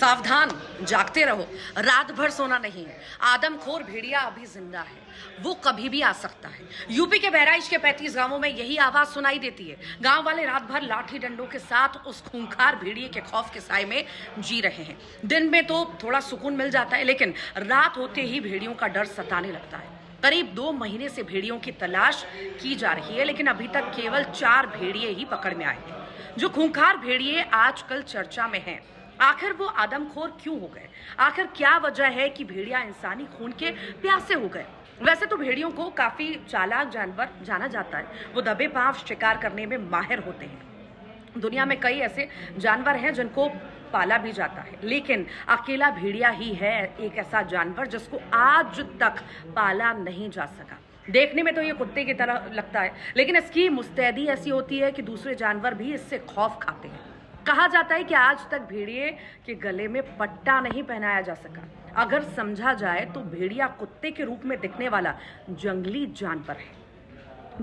सावधान, जागते रहो। रात भर सोना नहीं है। आदमखोर भेड़िया अभी ज़िंदा है। वो कभी भी आ सकता है। यूपी के बहराइच के 35 गाँवों में यही आवाज़ सुनाई देती है। गाँव वाले रात भर लाठी डंडों के साथ उस खूंखार भेड़िए के खौफ के साय में जी रहे हैं। दिन में तो थोड़ा सुकून मिल जाता है, लेकिन रात होते ही भेड़ियों का डर सताने लगता है। करीब दो महीने से भेड़ियों की तलाश की जा रही है, लेकिन अभी तक केवल चार भेड़िए ही पकड़ में आए हैं। जो खूंखार भेड़िए आजकल चर्चा में हैं आखिर वो आदमखोर क्यों हो गए? आखिर क्या वजह है कि भेड़िया इंसानी खून के प्यासे हो गए? वैसे तो भेड़ियों को काफ़ी चालाक जानवर जाना जाता है। वो दबे पाँव शिकार करने में माहिर होते हैं। दुनिया में कई ऐसे जानवर हैं जिनको पाला भी जाता है। लेकिन अकेला भेड़िया ही है एक ऐसा जानवर जिसको आज तक पाला नहीं जा सका। देखने में तो ये कुत्ते की तरह लगता है, लेकिन इसकी मुस्तैदी ऐसी होती है कि दूसरे जानवर भी इससे खौफ खाते हैं। कहा जाता है कि आज तक भेड़िए के गले में पट्टा नहीं पहनाया जा सका। अगर समझा जाए तो भेड़िया कुत्ते के रूप में दिखने वाला जंगली जानवर है।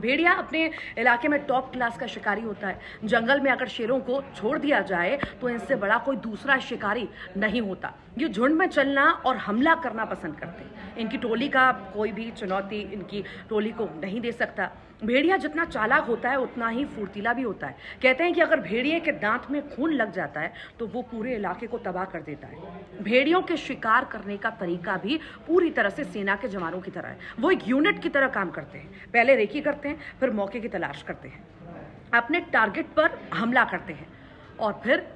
भेड़िया अपने इलाके में टॉप क्लास का शिकारी होता है। जंगल में अगर शेरों को छोड़ दिया जाए तो इनसे बड़ा कोई दूसरा शिकारी नहीं होता। ये झुंड में चलना और हमला करना पसंद करते हैं। इनकी टोली का कोई भी चुनौती इनकी टोली को नहीं दे सकता। भेड़िया जितना चालाक होता है, उतना ही फुर्तीला भी होता है। कहते हैं कि अगर भेड़िए के दांत में खून लग जाता है तो वो पूरे इलाके को तबाह कर देता है। भेड़ियों के शिकार करने का तरीका भी पूरी तरह से सेना के जवानों की तरह है। वो एक यूनिट की तरह काम करते हैं। पहले रेकी करते हैं, फिर मौके की तलाश करते हैं। अपने टारगेट पर हमला करते हैं और फिर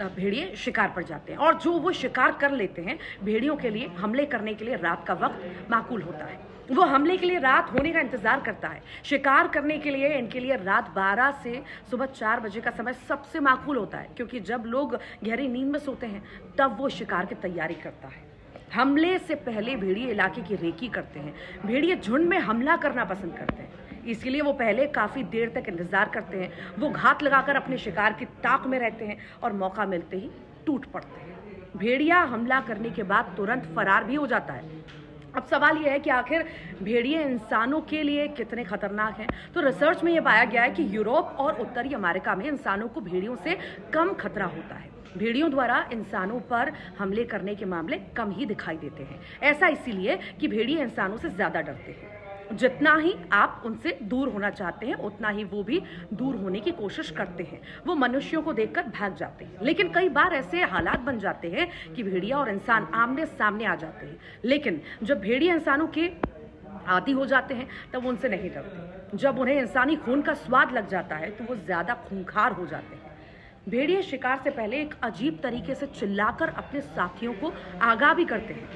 भेड़िए शिकार पर जाते हैं। और जो वो शिकार कर लेते हैं, भेड़ियों के लिए, हमले करने के लिए रात का वक्त माकूल होता है। वो हमले के लिए रात होने का इंतज़ार करता है। शिकार करने के लिए, इनके लिए रात 12 से सुबह चार बजे का समय सबसे माकूल होता है। क्योंकि जब लोग गहरी नींद में सोते हैं, तब वो शिकार की तैयारी करता है। हमले से पहले भेड़िए इलाके की रेकी करते हैं। भेड़िए झुंड में हमला करना पसंद करते हैं। इसलिए वो पहले काफ़ी देर तक इंतज़ार करते हैं। वो घात लगाकर अपने शिकार की ताक में रहते हैं और मौका मिलते ही टूट पड़ते हैं। भेड़िया हमला करने के बाद तुरंत फरार भी हो जाता है। अब सवाल यह है कि आखिर भेड़िए इंसानों के लिए कितने खतरनाक हैं? तो रिसर्च में यह पाया गया है कि यूरोप और उत्तरी अमेरिका में इंसानों को भेड़ियों से कम खतरा होता है। भेड़ियों द्वारा इंसानों पर हमले करने के मामले कम ही दिखाई देते हैं। ऐसा इसीलिए कि भेड़िए इंसानों से ज़्यादा डरते हैं। जितना ही आप उनसे दूर होना चाहते हैं, उतना ही वो भी दूर होने की कोशिश करते हैं। वो मनुष्यों को देखकर भाग जाते हैं। लेकिन कई बार ऐसे हालात बन जाते हैं कि भेड़िया और इंसान आमने सामने आ जाते हैं। लेकिन जब भेड़िया इंसानों के आदि हो जाते हैं, तब उनसे नहीं डरते। जब उन्हें इंसानी खून का स्वाद लग जाता है तो वो ज़्यादा खूंखार हो जाते हैं। भेड़िए शिकार से पहले एक अजीब तरीके से चिल्लाकर अपने साथियों को आगाह भी करते हैं।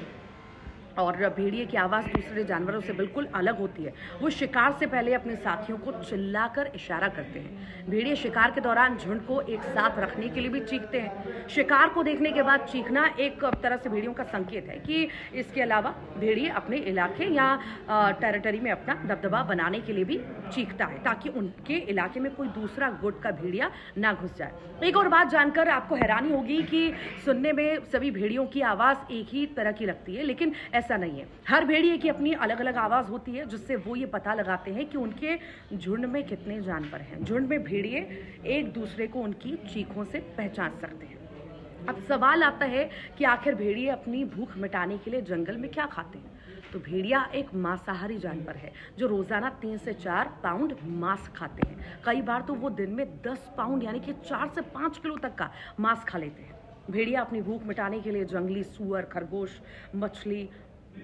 और भेड़िए की आवाज़ दूसरे जानवरों से बिल्कुल अलग होती है। वो शिकार से पहले अपने साथियों को चिल्लाकर इशारा करते हैं। भेड़िए शिकार के दौरान झुंड को एक साथ रखने के लिए भी चीखते हैं। शिकार को देखने के बाद चीखना एक तरह से भेड़ियों का संकेत है कि इसके अलावा भेड़िए अपने इलाके या टेरिटरी में अपना दबदबा बनाने के लिए भी चीखता है, ताकि उनके इलाके में कोई दूसरा गुट का भेड़िया ना घुस जाए। एक और बात जानकर आपको हैरानी होगी कि सुनने में सभी भेड़ियों की आवाज़ एक ही तरह की लगती है, लेकिन ऐसा नहीं है। हर भेड़िए की अपनी अलग अलग आवाज़ होती है, जिससे वो ये पता लगाते हैं कि उनके झुंड में कितने जानवर हैं। झुंड में भेड़िए एक दूसरे को उनकी चीखों से पहचान सकते हैं। अब सवाल आता है कि आखिर भेड़िए अपनी भूख मिटाने के लिए जंगल में क्या खाते हैं? तो भेड़िया एक मांसाहारी जानवर है, जो रोज़ाना तीन से चार पाउंड मांस खाते हैं। कई बार तो वो दिन में दस पाउंड यानी कि चार से पाँच किलो तक का मांस खा लेते हैं। भेड़िया अपनी भूख मिटाने के लिए जंगली सुअर, खरगोश, मछली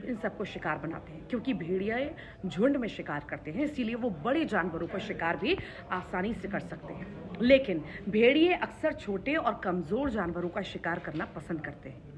इन सबको शिकार बनाते हैं, क्योंकि भेड़िया झुंड में शिकार करते हैं, इसीलिए वो बड़े जानवरों का शिकार भी आसानी से कर सकते हैं। लेकिन भेड़िए अक्सर छोटे और कमज़ोर जानवरों का शिकार करना पसंद करते हैं।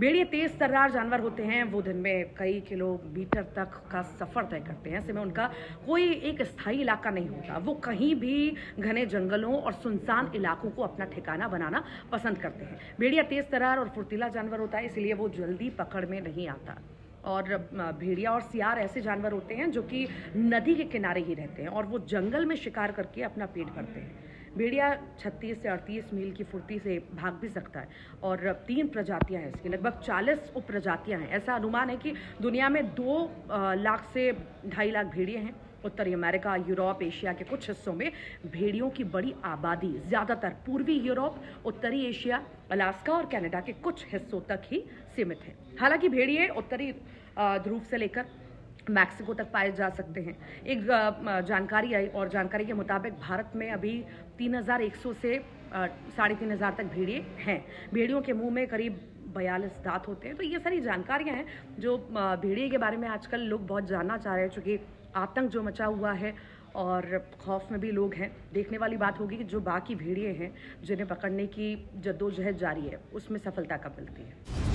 भेड़िए तेज तर्रार जानवर होते हैं, वो दिन में कई किलोमीटर तक का सफ़र तय करते हैं ऐसे में उनका कोई एक स्थायी इलाका नहीं होता। वो कहीं भी घने जंगलों और सुनसान इलाकों को अपना ठिकाना बनाना पसंद करते हैं। भेड़िया तेज तरार और फुर्तीला जानवर होता है, इसलिए वो जल्दी पकड़ में नहीं आता। और भेड़िया और सियार ऐसे जानवर होते हैं जो कि नदी के किनारे ही रहते हैं और वो जंगल में शिकार करके अपना पेट भरते हैं। भेड़िया 36 से 38 मील की फुर्ती से भाग भी सकता है। और तीन प्रजातियाँ हैं इसकी, लगभग 40 उप प्रजातियाँ हैं। ऐसा अनुमान है कि दुनिया में दो लाख से ढाई लाख भेड़िए हैं। उत्तरी अमेरिका, यूरोप, एशिया के कुछ हिस्सों में भेड़ियों की बड़ी आबादी ज़्यादातर पूर्वी यूरोप, उत्तरी एशिया, अलास्का और कनाडा के कुछ हिस्सों तक ही सीमित है। हालाँकि भेड़िए उत्तरी ध्रुव से लेकर मैक्सिको तक पाए जा सकते हैं। एक जानकारी आई और जानकारी के मुताबिक भारत में अभी 3,100 से साढ़े तीन हज़ार तक भेड़िए हैं। भेड़ियों के मुँह में करीब बयालीस दांत होते हैं। तो ये सारी जानकारियाँ हैं जो भेड़िए के बारे में आजकल लोग बहुत जानना चाह रहे हैं चूँकि आतंक जो मचा हुआ है और खौफ में भी लोग हैं। देखने वाली बात होगी कि जो बाकी भेड़िए हैं जिन्हें पकड़ने की जद्दोजहद जारी है उसमें सफलता कब मिलती है।